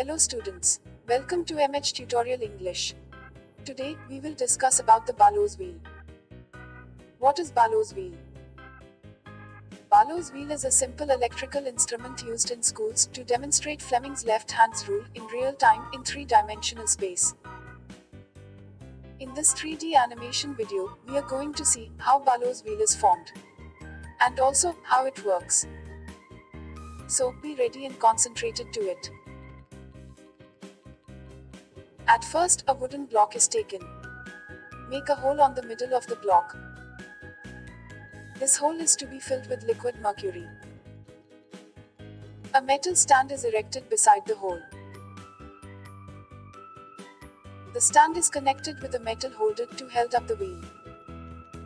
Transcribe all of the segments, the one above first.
Hello students, welcome to MH Tutorial English. Today, we will discuss about the Barlow's wheel. What is Barlow's wheel? Barlow's wheel is a simple electrical instrument used in schools to demonstrate Fleming's left hand's rule in real time in three-dimensional space. In this 3D animation video, we are going to see how Barlow's wheel is formed and also how it works. So be ready and concentrated to it. At first, a wooden block is taken. Make a hole on the middle of the block. This hole is to be filled with liquid mercury. A metal stand is erected beside the hole. The stand is connected with a metal holder to hold up the wheel.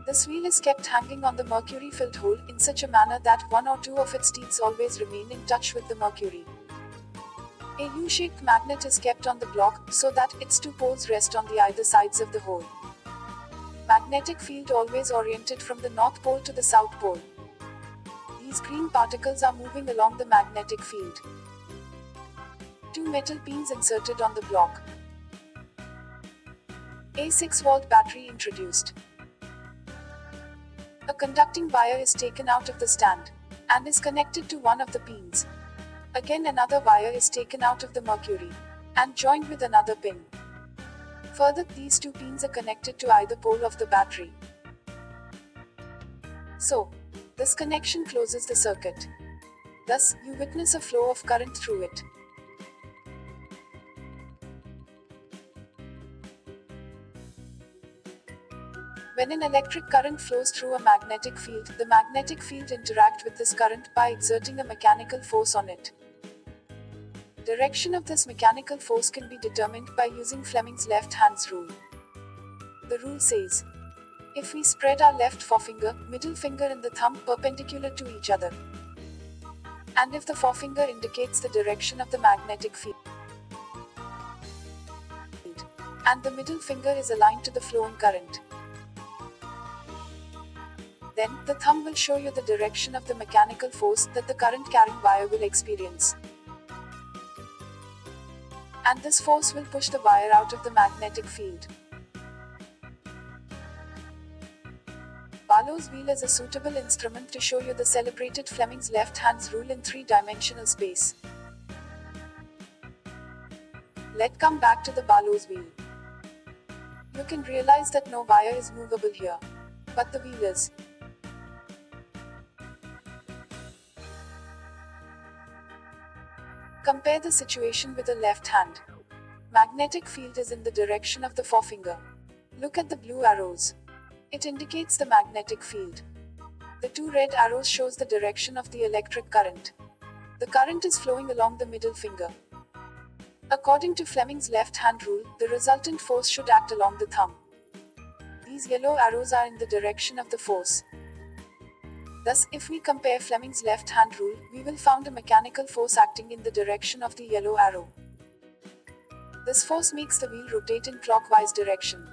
This wheel is kept hanging on the mercury filled hole in such a manner that one or two of its teeth always remain in touch with the mercury. A U-shaped magnet is kept on the block so that its two poles rest on the either sides of the hole. Magnetic field always oriented from the north pole to the south pole. These green particles are moving along the magnetic field. Two metal pins inserted on the block. A 6 volt battery introduced. A conducting wire is taken out of the stand and is connected to one of the pins. Again, another wire is taken out of the mercury and joined with another pin. Further, these two pins are connected to either pole of the battery. So, this connection closes the circuit. Thus, you witness a flow of current through it. When an electric current flows through a magnetic field, the magnetic field interact with this current by exerting a mechanical force on it. Direction of this mechanical force can be determined by using Fleming's left hand's rule. The rule says, if we spread our left forefinger, middle finger and the thumb perpendicular to each other, and if the forefinger indicates the direction of the magnetic field, and the middle finger is aligned to the flowing current, then, the thumb will show you the direction of the mechanical force that the current carrying wire will experience. And this force will push the wire out of the magnetic field. Barlow's wheel is a suitable instrument to show you the celebrated Fleming's left hand's rule in three-dimensional space. Let's come back to the Barlow's wheel. You can realize that no wire is movable here. But the wheel is. Compare the situation with the left hand. Magnetic field is in the direction of the forefinger. Look at the blue arrows. It indicates the magnetic field. The two red arrows shows the direction of the electric current. The current is flowing along the middle finger. According to Fleming's left hand rule, the resultant force should act along the thumb. These yellow arrows are in the direction of the force. Thus, if we compare Fleming's left hand rule, we will find a mechanical force acting in the direction of the yellow arrow. This force makes the wheel rotate in clockwise direction.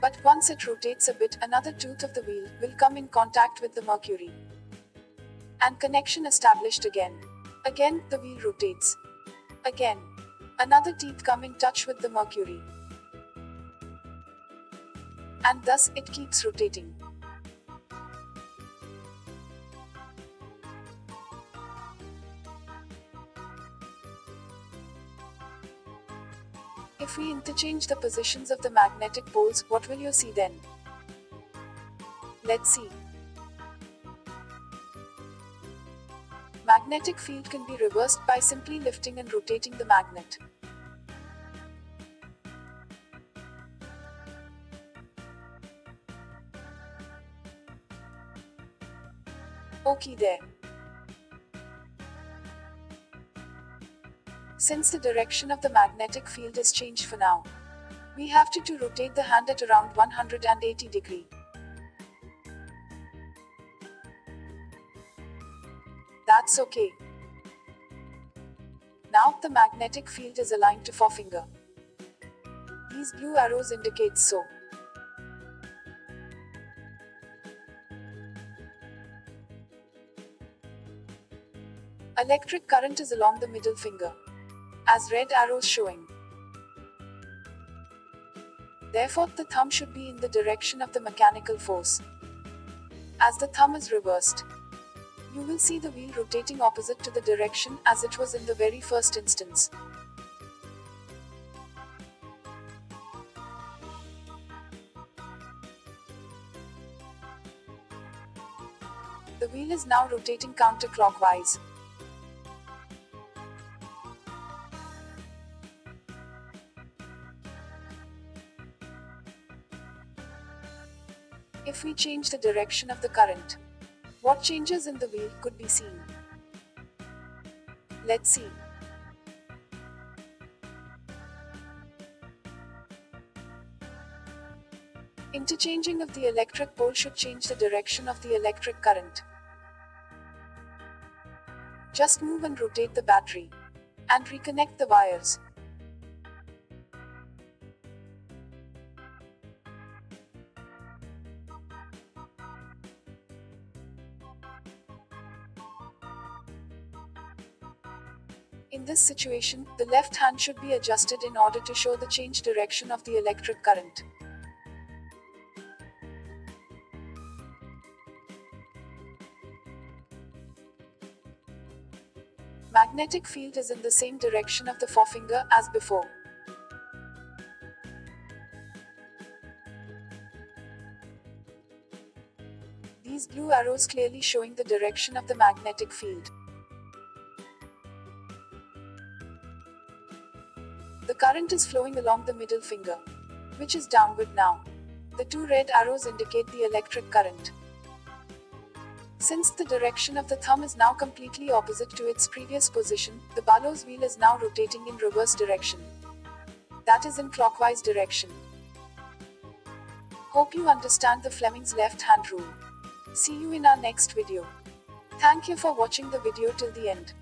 But once it rotates a bit, another tooth of the wheel will come in contact with the mercury. And connection established again. Again, the wheel rotates. Again. Another teeth come in touch with the mercury. And thus, it keeps rotating. If we interchange the positions of the magnetic poles, what will you see then? Let's see. Magnetic field can be reversed by simply lifting and rotating the magnet. Okay there. Since the direction of the magnetic field is changed for now, we have to, to rotate the hand at around 180 degree. That's okay. Now the magnetic field is aligned to forefinger. These blue arrows indicate so. Electric current is along the middle finger. As red arrows showing. Therefore, the thumb should be in the direction of the mechanical force. As the thumb is reversed, you will see the wheel rotating opposite to the direction as it was in the very first instance. The wheel is now rotating counterclockwise. If we change the direction of the current, what changes in the wheel could be seen? Let's see. Interchanging of the electric pole should change the direction of the electric current. Just move and rotate the battery. And reconnect the wires. This situation, the left hand should be adjusted in order to show the change direction of the electric current. Magnetic field is in the same direction of the forefinger as before. These blue arrows clearly showing the direction of the magnetic field. The current is flowing along the middle finger, which is downward now. The two red arrows indicate the electric current. Since the direction of the thumb is now completely opposite to its previous position, the Barlow's wheel is now rotating in reverse direction. That is in clockwise direction. Hope you understand the Fleming's left hand rule. See you in our next video. Thank you for watching the video till the end.